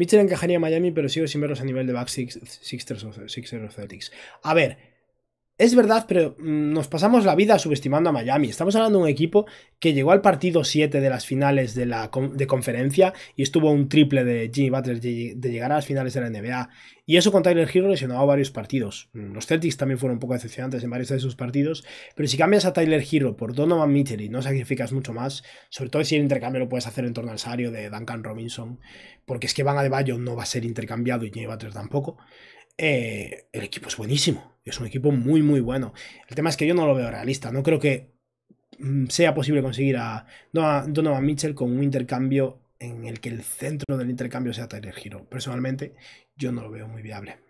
Mitchell encajaría en Miami, pero sigo sin verlos a nivel de back six, Sixers o Celtics. A ver, es verdad, pero mm, nos pasamos la vida subestimando a Miami. Estamos hablando de un equipo que llegó al partido 7 de las finales de, la, de conferencia y estuvo un triple de Jimmy Butler de, llegar a las finales de la NBA. Y eso con Tyler Hero lesionaba varios partidos. Mm, los Celtics también fueron un poco decepcionantes en varios de sus partidos. Pero si cambias a Tyler Hero por Donovan Mitchell y no sacrificas mucho más, sobre todo si el intercambio lo puedes hacer en torno al salario de Duncan Robinson, porque es que Van Adebayo no va a ser intercambiado y Jimmy Butler tampoco. Eh, el equipo es buenísimo. Es un equipo muy, muy bueno. El tema es que yo no lo veo realista. No creo que mm, sea posible conseguir a Donovan Mitchell con un intercambio en el que el centro del intercambio sea Tyler Hero. Personalmente, yo no lo veo muy viable.